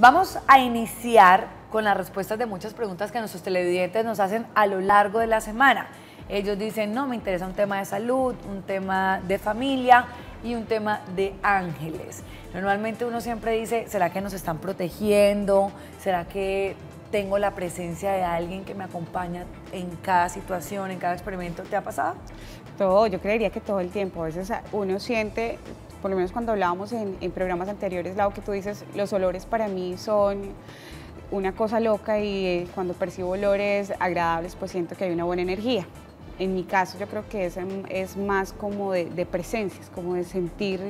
Vamos a iniciar con las respuestas de muchas preguntas que nuestros televidentes nos hacen a lo largo de la semana. Ellos dicen, no, me interesa un tema de salud, un tema de familia y un tema de ángeles. Normalmente uno siempre dice, ¿será que nos están protegiendo? ¿Será que tengo la presencia de alguien que me acompaña en cada situación, en cada experimento? ¿Te ha pasado? Todo, yo creería que todo el tiempo. A veces uno siente, por lo menos cuando hablábamos en, programas anteriores, Lau, que tú dices, los olores para mí son una cosa loca y eh, cuando percibo olores agradables, pues siento que hay una buena energía. En mi caso yo creo que es, es más como de, de, presencias, como de sentir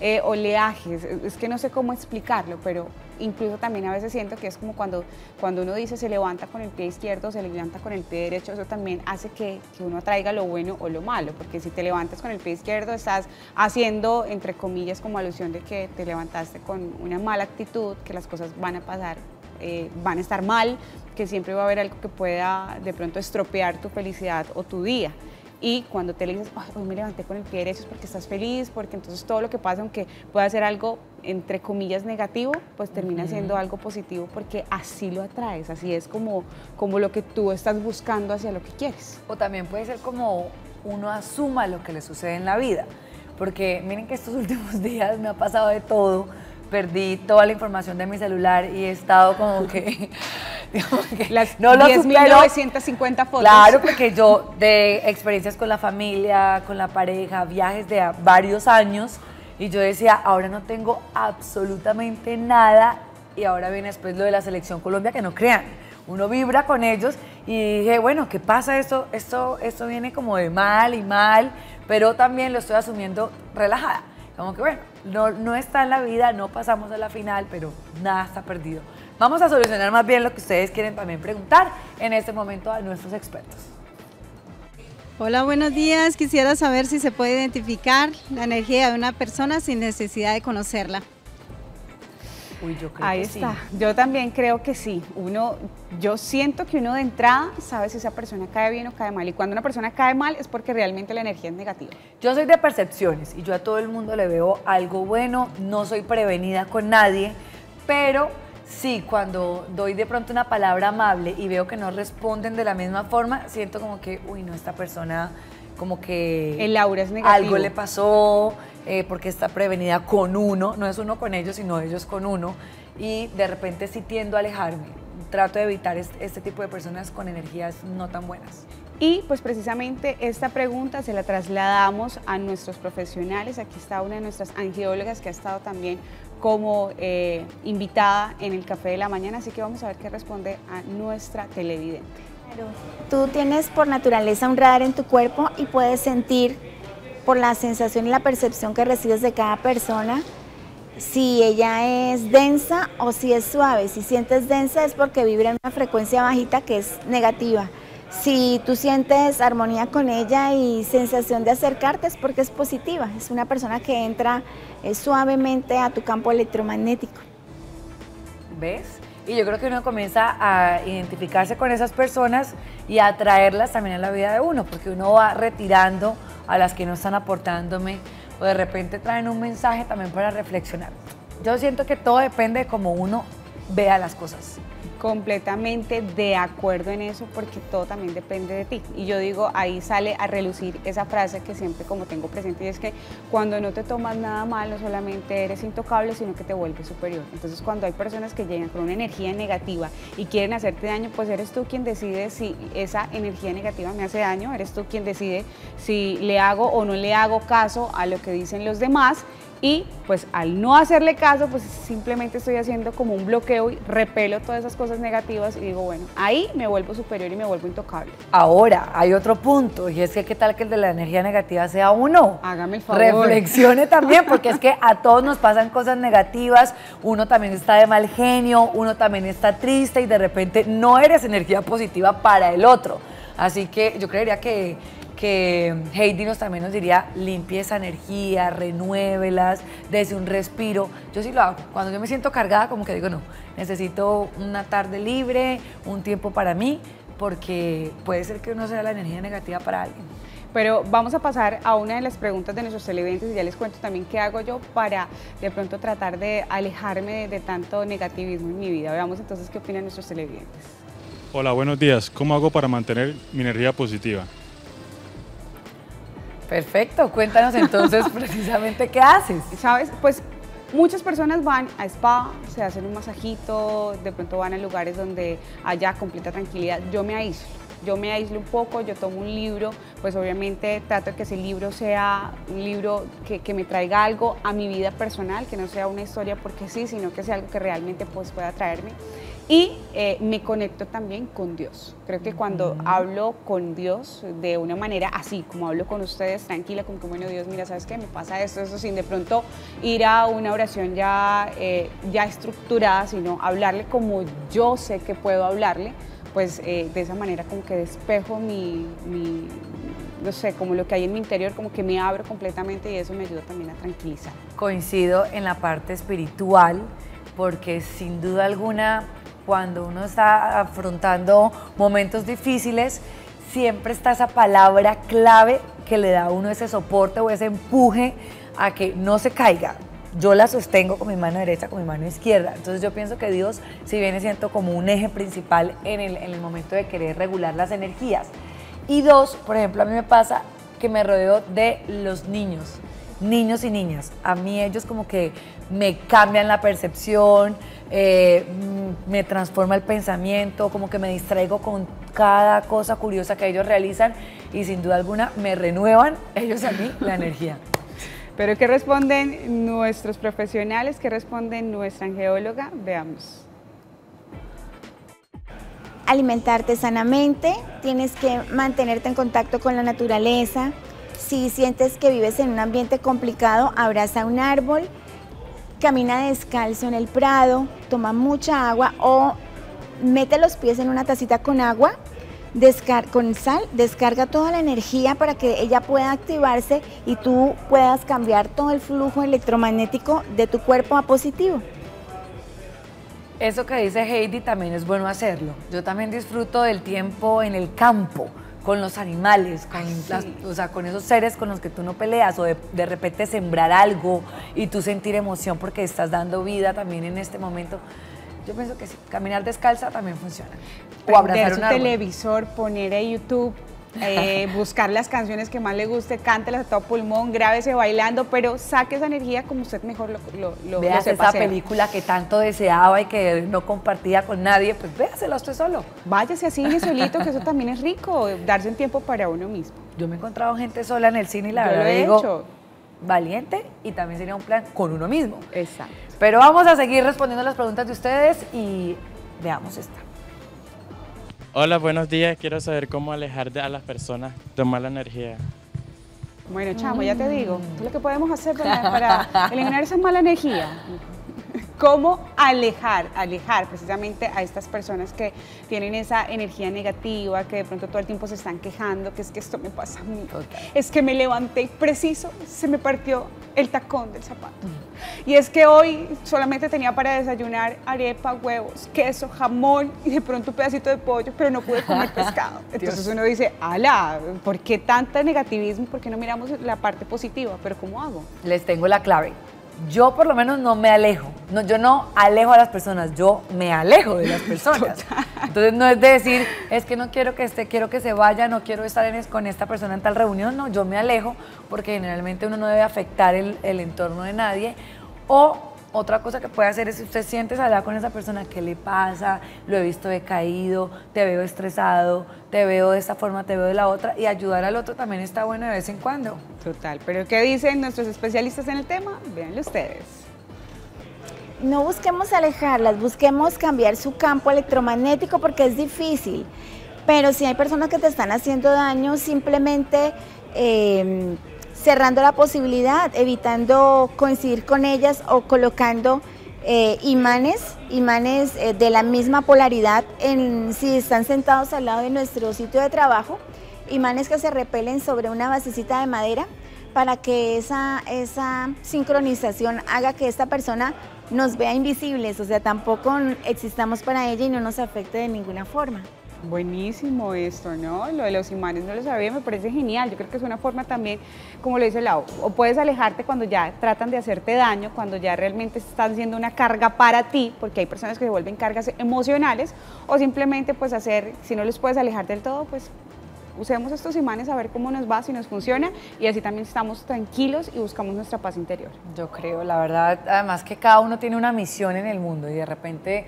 eh, oleajes, es que no sé cómo explicarlo, pero incluso también a veces siento que es como cuando, cuando uno dice se levanta con el pie izquierdo, se levanta con el pie derecho, eso también hace que, que uno atraiga lo bueno o lo malo, porque si te levantas con el pie izquierdo estás haciendo, entre comillas, como alusión de que te levantaste con una mala actitud, que las cosas van a pasar eh, van a estar mal, que siempre va a haber algo que pueda de pronto estropear tu felicidad o tu día. Y cuando te le dices, hoy me levanté con el pie derecho es porque estás feliz, porque entonces todo lo que pasa, aunque pueda ser algo entre comillas negativo, pues termina siendo algo positivo porque así lo atraes, así es como, como lo que tú estás buscando hacia lo que quieres. O también puede ser como uno asuma lo que le sucede en la vida, porque miren que estos últimos días me ha pasado de todo perdí toda la información de mi celular y he estado como que... Las no lo 10.950 fotos. Claro, porque yo de experiencias con la familia, con la pareja, viajes de varios años, y yo decía, ahora no tengo absolutamente nada, y ahora viene después lo de la selección Colombia, que no crean, uno vibra con ellos, y dije, bueno, ¿qué pasa? Esto, esto, esto viene como de mal y mal, pero también lo estoy asumiendo relajada como que bueno, no, no está en la vida, no pasamos a la final, pero nada está perdido. Vamos a solucionar más bien lo que ustedes quieren también preguntar en este momento a nuestros expertos. Hola, buenos días. Quisiera saber si se puede identificar la energía de una persona sin necesidad de conocerla. Uy, yo creo Ahí está. Yo también creo que sí. Uno, yo siento que uno de entrada sabe si esa persona cae bien o cae mal. Y cuando una persona cae mal es porque realmente la energía es negativa. Yo soy de percepciones y yo a todo el mundo le veo algo bueno. No soy prevenida con nadie, pero sí, cuando doy de pronto una palabra amable y veo que no responden de la misma forma, siento como que, uy, no, esta persona como que... El aura es negativo. Algo le pasó, eh, porque está prevenida con uno, no es uno con ellos, sino ellos con uno, y de repente sí tiendo a alejarme, trato de evitar este, tipo de personas con energías no tan buenas. Y pues precisamente esta pregunta se la trasladamos a nuestros profesionales. Aquí está una de nuestras angiólogas que ha estado también como eh, invitada en el Café de la Mañana, así que vamos a ver qué responde a nuestra televidente. Tú tienes por naturaleza un radar en tu cuerpo y puedes sentir por la sensación y la percepción que recibes de cada persona si ella es densa o si es suave. Si sientes densa es porque vibra en una frecuencia bajita que es negativa. Si tú sientes armonía con ella y sensación de acercarte es porque es positiva. Es una persona que entra eh, suavemente a tu campo electromagnético. ¿Ves? Y yo creo que uno comienza a identificarse con esas personas y a atraerlas también a la vida de uno, porque uno va retirando a las que no están aportándome o de repente traen un mensaje también para reflexionar. Yo siento que todo depende de cómo uno vea las cosas completamente de acuerdo en eso porque todo también depende de ti. Y yo digo, ahí sale a relucir esa frase que siempre como tengo presente y es que cuando no te tomas nada mal, no solamente eres intocable, sino que te vuelves superior. Entonces cuando hay personas que llegan con una energía negativa y quieren hacerte daño, pues eres tú quien decide si esa energía negativa me hace daño, eres tú quien decide si le hago o no le hago caso a lo que dicen los demás y pues al no hacerle caso, pues simplemente estoy haciendo como un bloqueo y repelo todas esas cosas negativas y digo, bueno, ahí me vuelvo superior y me vuelvo intocable. Ahora, hay otro punto y es que qué tal que el de la energía negativa sea uno. Hágame el favor. Reflexione también, porque es que a todos nos pasan cosas negativas, uno también está de mal genio, uno también está triste y de repente no eres energía positiva para el otro. Así que yo creería que que Heidi nos también nos diría, limpie esa energía, renuévelas, dése un respiro. Yo sí lo hago. Cuando yo me siento cargada, como que digo, no, necesito una tarde libre, un tiempo para mí, porque puede ser que uno sea la energía negativa para alguien. Pero vamos a pasar a una de las preguntas de nuestros televidentes y ya les cuento también qué hago yo para de pronto tratar de alejarme de, tanto negativismo en mi vida. Veamos entonces qué opinan nuestros televidentes. Hola, buenos días. ¿Cómo hago para mantener mi energía positiva? Perfecto, cuéntanos entonces precisamente qué haces. Sabes, pues Muchas personas van a spa, se hacen un masajito, de pronto van a lugares donde haya completa tranquilidad. Yo me aíslo, yo me aíslo un poco, yo tomo un libro, pues obviamente trato de que ese libro sea un libro que, me traiga algo a mi vida personal, que no sea una historia porque sí, sino que sea algo que realmente pues, pueda traerme y eh, me conecto también con Dios. Creo que cuando hablo con Dios de una manera así, como hablo con ustedes, tranquila, como que bueno, Dios, mira, ¿sabes qué? Me pasa esto, eso, sin de pronto ir a una oración ya, eh, ya estructurada, sino hablarle como yo sé que puedo hablarle, pues eh, de esa manera como que despejo mi, mi, no sé, como lo que hay en mi interior, como que me abro completamente y eso me ayuda también a tranquilizar. Coincido en la parte espiritual, porque sin duda alguna cuando uno está afrontando momentos difíciles, siempre está esa palabra clave que le da a uno ese soporte o ese empuje a que no se caiga. Yo la sostengo con mi mano derecha, con mi mano izquierda. Entonces yo pienso que Dios si viene siendo como un eje principal en el, en el momento de querer regular las energías. Y dos, por ejemplo, a mí me pasa que me rodeo de los niños, niños y niñas. A mí ellos como que me cambian la percepción, eh, me transforma el pensamiento, como que me distraigo con cada cosa curiosa que ellos realizan y sin duda alguna me renuevan ellos a mí la energía. Pero ¿qué responden nuestros profesionales? ¿Qué responden nuestra geóloga? Veamos. Alimentarte sanamente, tienes que mantenerte en contacto con la naturaleza. Si sientes que vives en un ambiente complicado, abraza un árbol, camina descalzo en el prado, toma mucha agua o mete los pies en una tacita con agua, con sal, descarga toda la energía para que ella pueda activarse y tú puedas cambiar todo el flujo electromagnético de tu cuerpo a positivo. Eso que dice Heidi también es bueno hacerlo. Yo también disfruto del tiempo en el campo con los animales, con, o sea, con esos seres con los que tú no peleas, o de, de, repente sembrar algo y tú sentir emoción porque estás dando vida también en este momento. Yo pienso que sí, caminar descalza también funciona. O abrazar un televisor, poner a YouTube eh, buscar las canciones que más le guste, cántelas a todo pulmón, grábese bailando, pero saque esa energía como usted mejor lo, lo, lo Veas esa película que tanto deseaba y que no compartía con nadie, pues véasela usted solo. Váyase así solito, que eso también es rico, darse un tiempo para uno mismo. Yo me he encontrado gente sola en el cine y la verdad digo, valiente y también sería un plan con uno mismo. Exacto. Pero vamos a seguir respondiendo las preguntas de ustedes y veamos esta. Hola, buenos días. Quiero saber cómo alejar a las personas de mala energía. Bueno, chamo, ya te digo, ¿qué lo que podemos hacer para eliminar esa mala energía? Cómo alejar, alejar precisamente a estas personas que tienen esa energía negativa, que de pronto todo el tiempo se están quejando, que es que esto me pasa a mí, es que me levanté preciso, se me partió el tacón del zapato. Mm. Y es que hoy solamente tenía para desayunar arepa, huevos, queso, jamón y de pronto un pedacito de pollo, pero no pude comer pescado. Entonces uno dice, ala, ¿por qué tanta negativismo? ¿Por qué no miramos la parte positiva? Pero ¿cómo hago? Les tengo la clave yo por lo menos no me alejo. No, yo no alejo a las personas, yo me alejo de las personas. Entonces no es de decir, es que no quiero que esté, quiero que se vaya, no quiero estar con esta persona en tal reunión. No, yo me alejo porque generalmente uno no debe afectar el, el entorno de nadie. O otra cosa que puede hacer es si usted siente hablar con esa persona, ¿qué le pasa? Lo he visto decaído, te veo estresado, te veo de esta forma, te veo de la otra, y ayudar al otro también está bueno de vez en cuando. Total, pero ¿qué dicen nuestros especialistas en el tema? Véanlo ustedes. No busquemos alejarlas, busquemos cambiar su campo electromagnético porque es difícil, pero si hay personas que te están haciendo daño, simplemente... Eh, cerrando la posibilidad, evitando coincidir con ellas o colocando eh, imanes, imanes eh, de la misma polaridad en, si están sentados al lado de nuestro sitio de trabajo, imanes que se repelen sobre una basecita de madera para que esa, esa sincronización haga que esta persona nos vea invisibles, o sea, tampoco existamos para ella y no nos afecte de ninguna forma. Buenísimo esto, ¿no? Lo de los imanes no lo sabía, me parece genial. Yo creo que es una forma también, como lo dice Lau, o puedes alejarte cuando ya tratan de hacerte daño, cuando ya realmente están siendo una carga para ti, porque hay personas que se vuelven cargas emocionales, o simplemente pues hacer, si no los puedes alejar del todo, pues usemos estos imanes a ver cómo nos va, si nos funciona y así también estamos tranquilos y buscamos nuestra paz interior. Yo creo, la verdad, además que cada uno tiene una misión en el mundo y de repente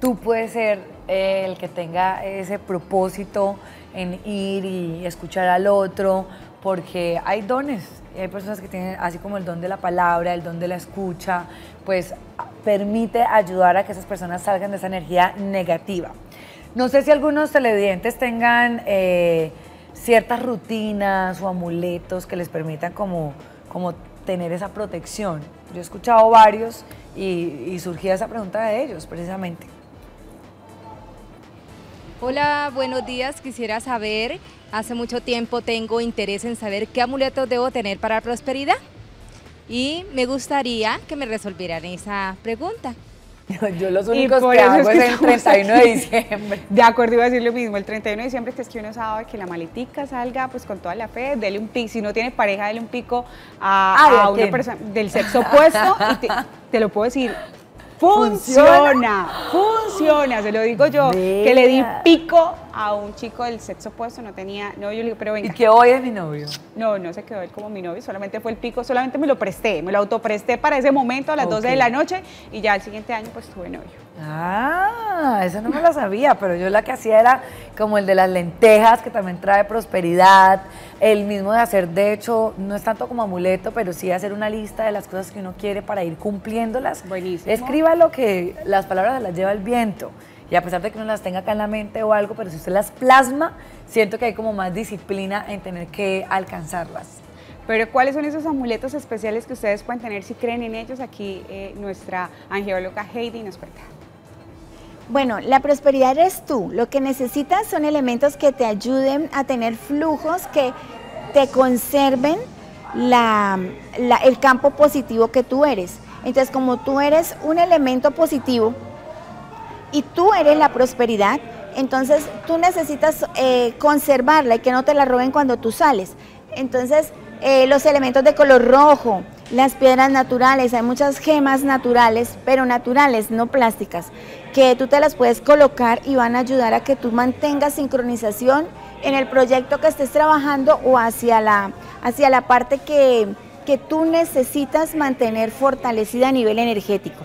tú puedes ser el que tenga ese propósito en ir y escuchar al otro, porque hay dones, hay personas que tienen, así como el don de la palabra, el don de la escucha, pues permite ayudar a que esas personas salgan de esa energía negativa. No sé si algunos televidentes tengan eh, ciertas rutinas o amuletos que les permitan como, como tener esa protección. Yo he escuchado varios y, y surgía esa pregunta de ellos precisamente. Hola, buenos días. Quisiera saber, hace mucho tiempo tengo interés en saber qué amuletos debo tener para la prosperidad y me gustaría que me resolvieran esa pregunta. Yo los únicos que hago es, el 31 de diciembre. De acuerdo, iba a decir lo mismo. El 31 de diciembre que es que uno sabe que la maletica salga pues con toda la fe, dele un pico. Si no tiene pareja, dele un pico a, una persona del sexo opuesto. y te lo puedo decir, Funciona, funciona, se lo digo yo, que le di pico a un chico del sexo opuesto, no tenía no yo le digo, pero venga. ¿Y que hoy es mi novio? No, no se quedó él como mi novio, solamente fue el pico, solamente me lo presté, me lo autopresté para ese momento a las 12 de la noche y ya el siguiente año pues tuve novio. Ah, eso no me lo sabía, pero yo la que hacía era como el de las lentejas, que también trae prosperidad, el mismo de hacer, de hecho, no es tanto como amuleto, pero sí hacer una lista de las cosas que uno quiere para ir cumpliéndolas. Buenísimo. Escriba lo que las palabras las lleva el viento. Y a pesar de que uno las tenga acá en la mente o algo, pero si usted las plasma, siento que hay como más disciplina en tener que alcanzarlas. Pero ¿cuáles son esos amuletos especiales que ustedes pueden tener si creen en ellos? Aquí eh, nuestra angióloga Heidi nos cuenta. Bueno, la prosperidad eres tú. Lo que necesitas son elementos que te ayuden a tener flujos que te conserven el campo positivo que tú eres. Entonces, como tú eres un elemento positivo y tú eres la prosperidad, entonces tú necesitas eh, conservarla y que no te la roben cuando tú sales. Entonces, eh, los elementos de color rojo, las piedras naturales, hay muchas gemas naturales, pero naturales, no plásticas, que tú te las puedes colocar y van a ayudar a que tú mantengas sincronización en el proyecto que estés trabajando o hacia la, hacia la parte que, que tú necesitas mantener fortalecida a nivel energético.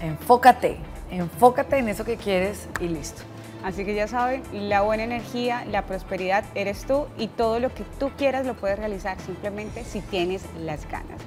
Enfócate, enfócate en eso que quieres y listo. Así que ya saben, la buena energía, la prosperidad eres tú y todo lo que tú quieras lo puedes realizar simplemente si tienes las ganas.